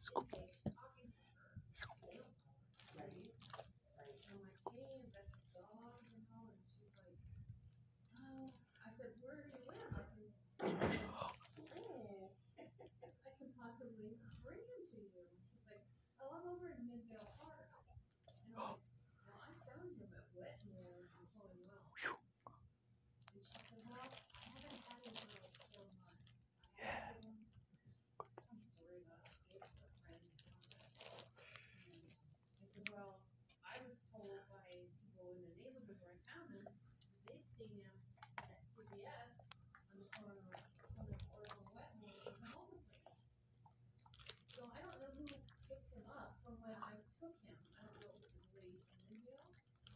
Scoop.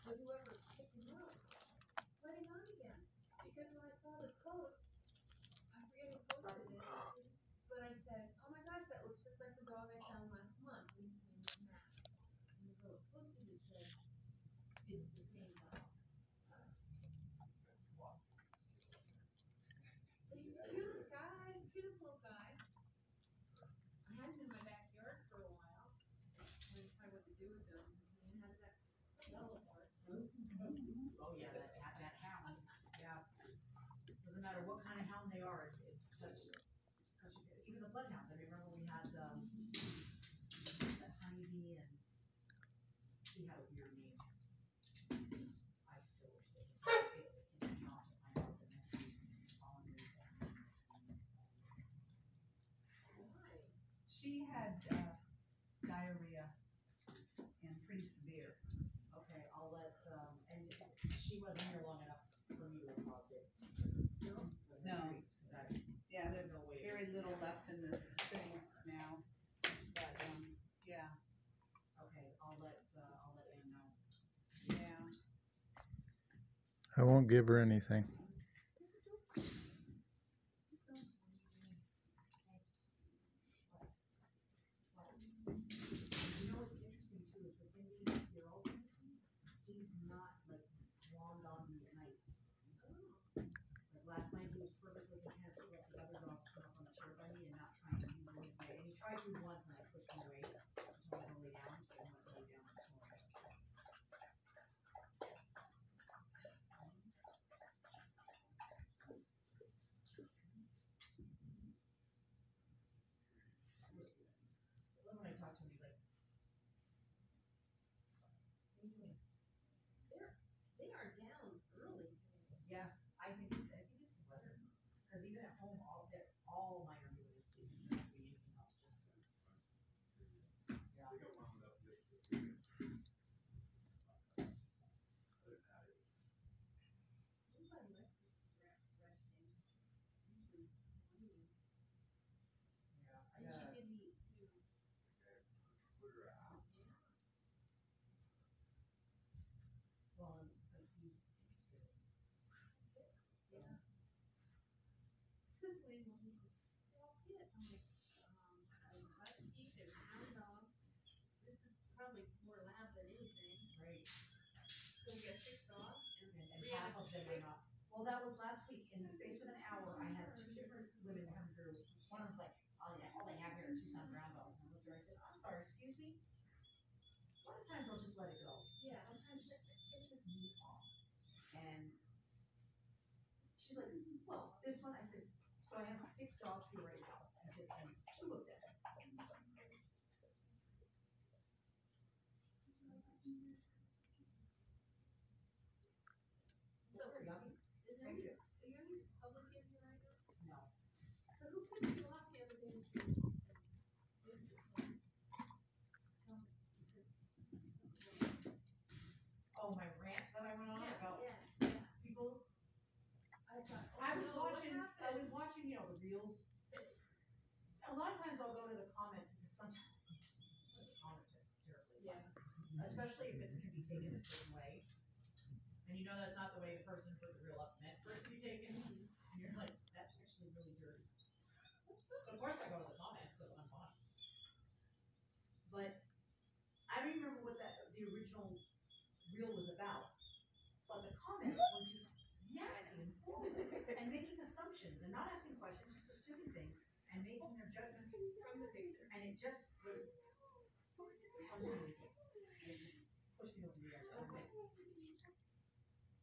But whoever picked him up, put him again. Because when I saw the post, I forget posted it, but I said, oh my gosh, that looks just like the dog I found last month. And. And the girl posted it said, it's the same dog. He's the cutest guy, cutest little guy. I had him in my backyard for a while. What to do with him. He has that yellow part. Oh, yeah, that, that, that hound, yeah. Doesn't matter what kind of hound they are, it's, it's such, such a good, even the bloodhounds, I remember we had, um, that honeybee and he had a weird name. I still wish they could She had uh, diarrhea and pretty severe. Okay, I'll let, um, and she wasn't here long enough for me to have caused it. No. Weeks, 'cause I- Yeah, there's No way. very little left in this thing now. But, um, yeah, Okay, I'll let, uh, I'll let Ann know. yeah. I won't give her anything. You know what's interesting too is with him being a year old, he's not like glommed on me at night. Like last night, he was perfectly content to let the other dogs come up on the chair by me and not trying to move his way. And he tried to once and I pushed him away, so I lay down, so I went to lay down and snore. Then when I talk to him, he's like. "What are you doing?" They are down early today. Yeah, I think it's, I think it's the weather, cause even at home, all, they're, all mine are doing is sleeping, they're not doing anything else, just sleep. Yeah, They got wound up yesterday. Everybody likes to re- resting. Usually morning. yeah, I And she got, did eat too. Put her out. Yeah. well, and it's like he's, he's, Yeah. Cause when he was, they're all fit, I'm like, um, so I eat their hound dog. This is probably more lab than anything. right, So we got six dogs and and, and half of them are not. Well, that was last week, in the space of an hour, I had two different women come through, one of them's like, oh, all they, all they have here are Tucson brown dogs, and I looked at her, I said, I'm sorry, excuse me? A lot of times I'll just let it go. Yeah. Sometimes it pisses me off. And she's like, well, this one, I said, so I have six dogs here right now. I said, and two of them. needs taken a certain way. And you know that's not the way the person put the reel up meant for it to be taken. And you're like, that's actually really dirty. But of course I go to the comments because I'm on. But I don't remember what that the original reel was about. But the comments were just nasty and horrible and making assumptions and not asking questions, just assuming things and making their judgments from the picture. And it just was, was it? It just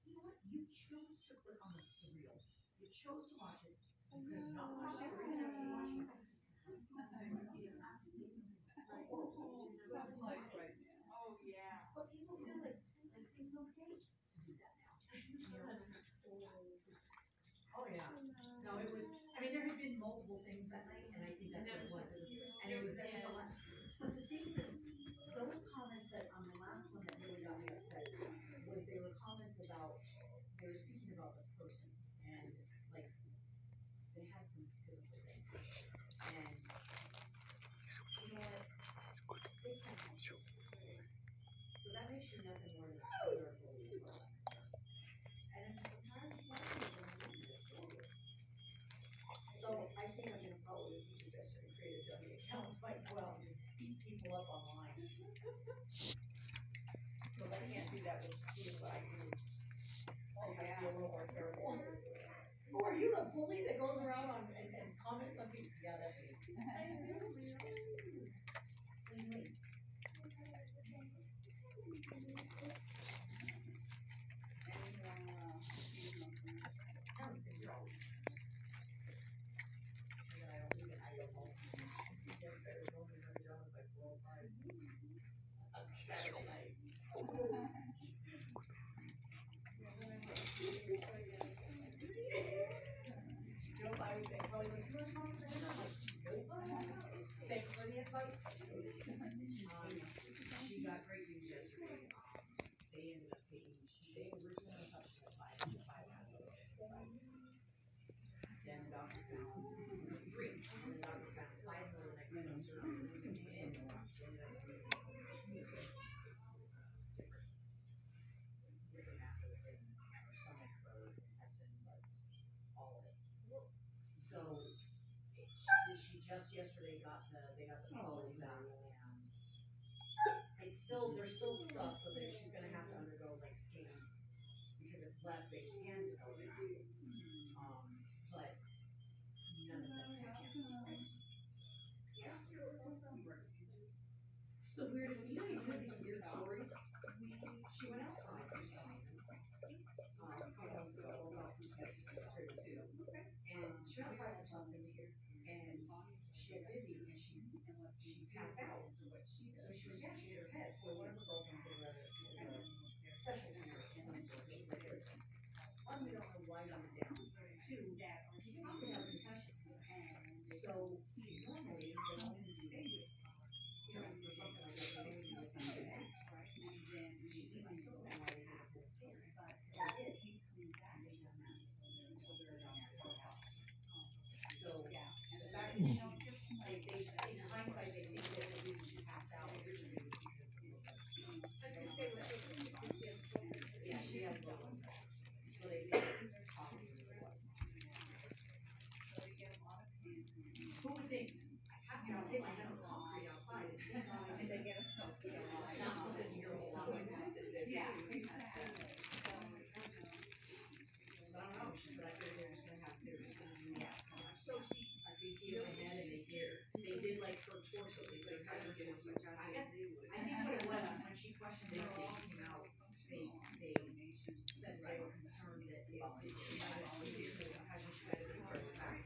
you know what? You chose to on the. You chose to watch it. Oh yeah. But people feel like, okay. Oh yeah. No, it was. I mean, there had been multiple things that night, and I think that's what it was. It was and it was Oh, Who are you, the bully that goes around on and, and comments on people? Yeah, that's me. I know. there's still stuff, so that she's gonna have to undergo like scans, because if left, they can develop it. Oh, um, but none of them had. Yeah. It's the weirdest, you know, you hear these weird stories. She went outside for some reason. Um, I was the old house and she's too. Okay. And she went outside for something, and she got dizzy, and she, she passed out she was, yeah, she was a pet, so whatever goes said they were concerned that the had down.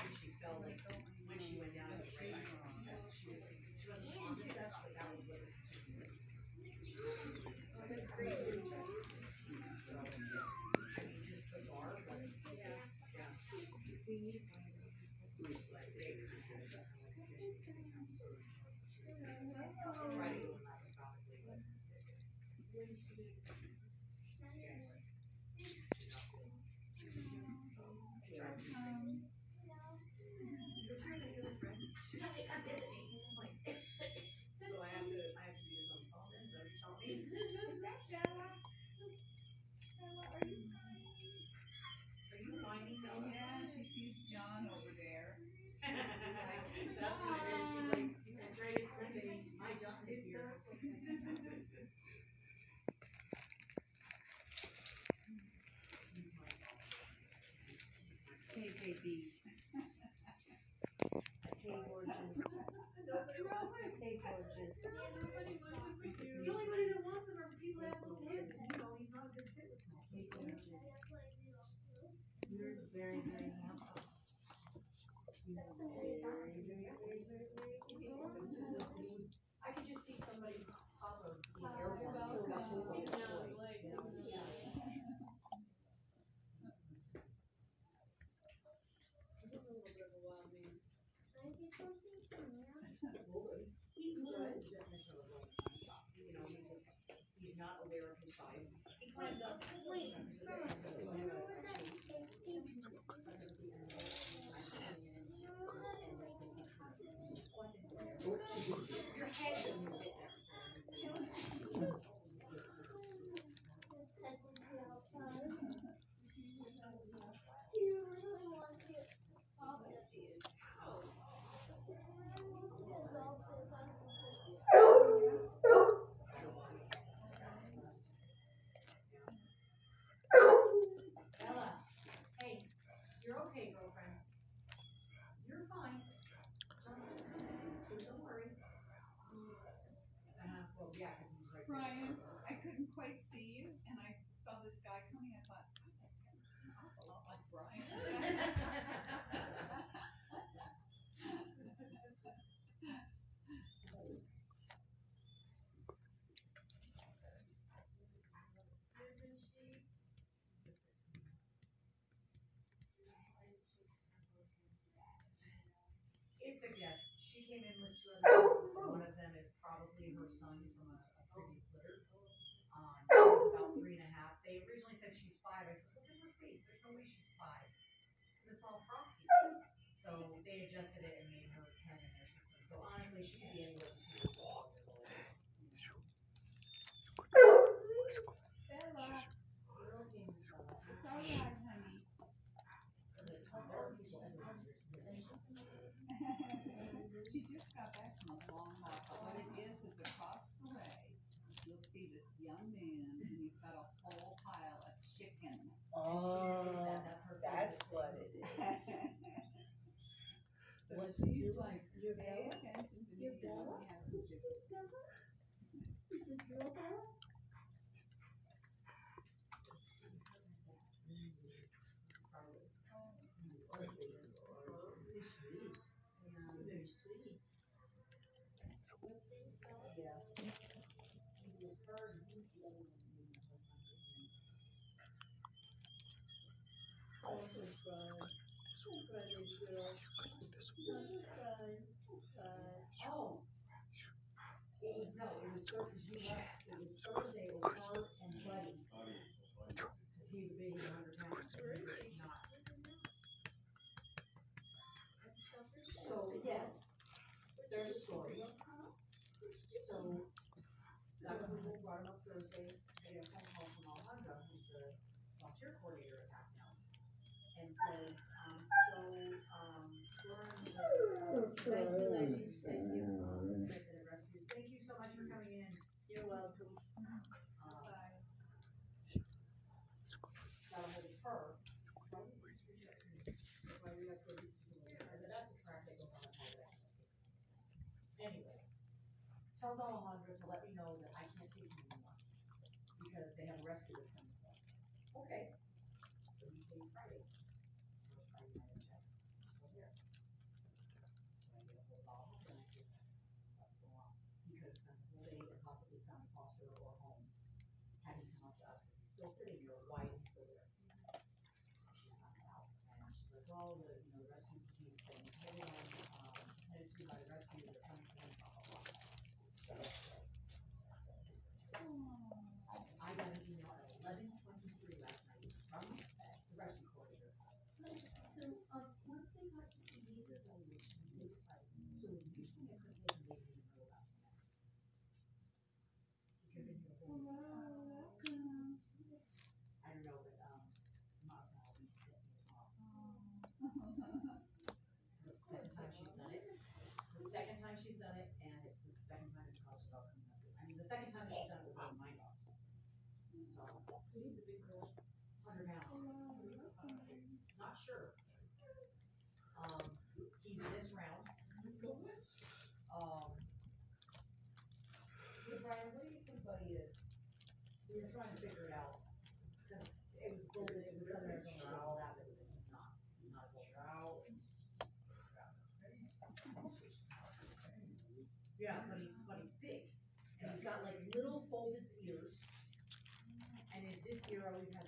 And she felt like when she went down to the right steps, she was she wasn't on the steps, but that was what. So. So I mean, just bizarre, but yeah, yeah. We need one of those people like they to. Um, Thank The only one wants him are people that you know he's not a good fit gorgeous. You're very, handsome. Size. He climbs up. Your head doesn't fit there. Ella, hey, you're okay, girlfriend. You're fine. John's gonna come visit you too, don't worry. Uh, well, yeah, 'cause he's right there. Brian, I couldn't quite see you, and I saw this guy coming, I It's a guess. She came in with two other dogs, one of them is probably her son from a, a previous litter. Um, he's about three and a half. They originally said she's five. I said, look at her face. There's no way she's five. Cause it's all frosty. So they adjusted it and made her ten in their system. So honestly, she could be anywhere between two and four years. Bella, You're okay, Miss Bella. it's all right, honey. She just got back from a long walk, but what it is, is across the way, you'll see this young man, and he's got a whole pile of chicken. And she knows that. That's her. That's favorite what it is. So What's she's like, your pay Bella? attention to me, Your and let Bella? me have some chicken. Very sweet. Yeah. He was her and he was the other one. Oh. No, it was Thursday, it was and so yes, there's a story. So, Dr. Brought him up they had a phone call from Alejandra, who's the volunteer coordinator at Half And says, um, so, um, during the, uh, thank you, ladies, thank you, um, the Sick and Rescue, thank you so much for coming in. You're welcome. Um, Bye. got a hold of her. Why we like to do this? I said, that's a track that goes on the highway. Anyway, tells Alejandro to let me know that I can't take him anymore, because they have a rescue that's coming. Okay. So he stays Friday. So Friday still there. So I get a of Alejandro and I say, what's going on? He could whole possibly found a foster or home, had he come up to us, he's still sitting there, why is he still there? So she found out, and she's like, well, the, you know, the rescue, he's been um, headed to by the rescue, they're coming A big? Hundred pounds. Uh, not sure. Um, he's this round. Um, hey Brian, what do you think Buddy is? We trying to figure it out. It was it was all that, but not. Yeah, but he's, but he's big. And he's got like little folded ear always has